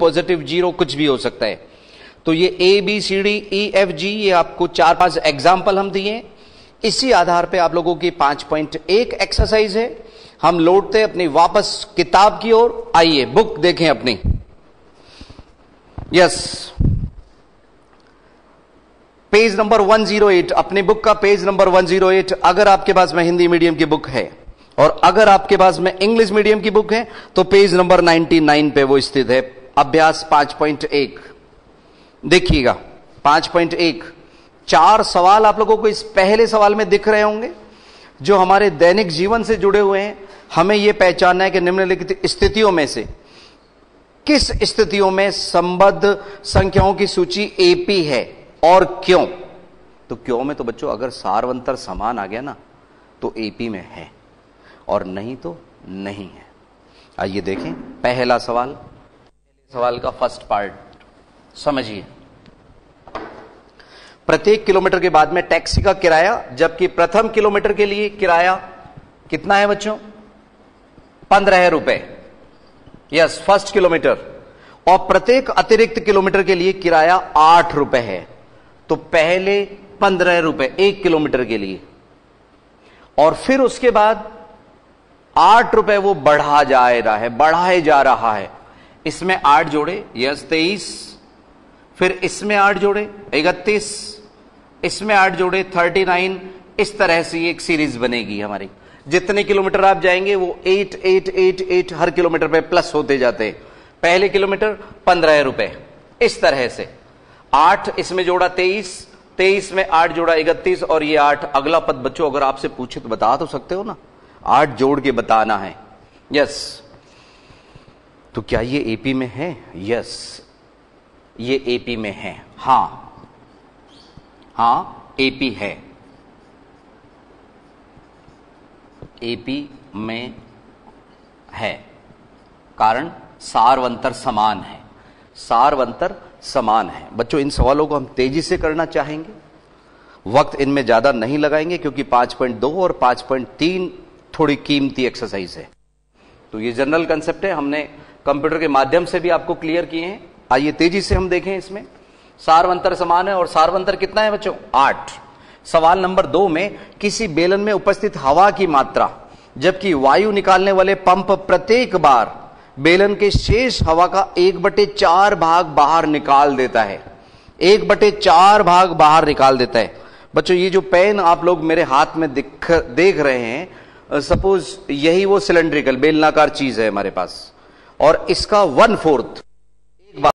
Positive zero कुछ भी हो सकता है। तो ये A B C D E F G ये आपको चार पाँच एग्ज़ाम्पल हम दिए। इसी आधार पे आप लोगों की पाँच पॉइंट एक एक्सरसाइज है। हम लौटते अपनी वापस किताब की ओर। आइए बुक देखें अपनी। यस पेज नंबर 108 अपनी बुक का पेज नंबर 108 अगर आपके पास में हिंदी मीडियम की बुक है, और अगर आपके पास में इंग्लिश मीडियम की बुक है तो पेज नंबर 99 पे वो स्थित है। अभ्यास 5.1 देखिएगा 5.1 चार सवाल आप लोगों को इस पहले सवाल में दिख रहे होंगे, जो हमारे दैनिक जीवन से जुड़े हुए हैं। हमें यह पहचानना है कि निम्नलिखित स्थितियों में से, किस स्थितियों में संबद्ध संख्याओं की सूची एपी है और क्यों? तो क्यों में तो बच्चों, अगर सार्वंतर समान आ गया ना तो एपी में है, और नहीं तो नहीं है। आइए देखें, पहला सवाल। सवाल का फ़र्स्ट पार्ट। समझिए। प्रत्येक किलोमीटर के बाद में टैक्सी का किराया, जबकि प्रथम किलोमीटर के लिए किराया कितना है बच्चों? पंद्रह रुपए। Yes, first kilometre. और प्रत्येक अतिरिक्त किलोमीटर के लिए किराया आठ रुपए है। तो पहले पंद्रह रुपए, एक किलोमीटर के लिए। और फिर उसके बाद आठ रुपए वो बढ़ा जा रहा है, बढ़ाए जा रहा है। इसमें आठ जोड़े, यस, तेईस। फिर इसमें आठ जोड़े, इकतीस। इसमें आठ जोड़े, थर्टी नाइन। इस तरह से एक सीरीज़ बनेगी हमारी। जितने किलोमीटर आप जाएँगे, वो एट एट एट एट हर किलोमीटर पे प्लस होते जाते हैं। पहले किलोमीटर पंद्रह रुपए। इस तरह से। आठ इसमें जोड़ा तेईस तेईस में आठ जोड़ा इकतीस और ये आठ। अगला पद बच्चों, अगर आपसे पूछे तो बता तो सकते हो ना। आठ जोड़ के बताना है। यस। तो क्या ये एपी में है? यस ये एपी में है. हाँ. हाँ एपी है. एपी में है. कारण सारवंतर समान है. सारवंतर समान है. बच्चों, इन सवालों को हम तेज़ी से करना चाहेंगे. वक्त इनमें ज़्यादा नहीं लगाएँगे क्योंकि 5.2 और 5.3 थोड़ी कीमती एक्सरसाइज है। तो ये जनरल कंसेप्ट है, हमने कंप्यूटर के माध्यम से भी आपको क्लियर किए हैं। आइए तेज़ी से हम देखें इसमें। सार्वंतर समान है और सार्वंतर कितना है बच्चों? आठ। सवाल नंबर दो में, किसी बेलन में उपस्थित हवा की मात्रा, जबकि वायु निकालने वाले पंप प्रत्येक बार बेलन के शेष हवा का एक बटे चार भाग बाहर निकाल देता है। एक बटे चार भाग बाहर निकाल देता है। बच्चों, ये जो पेन आप लोग मेरे हाथ में दिख, देख रहे हैं सपोज़ यही वो सिलेंड्रिकल बेलनाकार चीज़ है हमारे पास। और इसका वन फोर्थ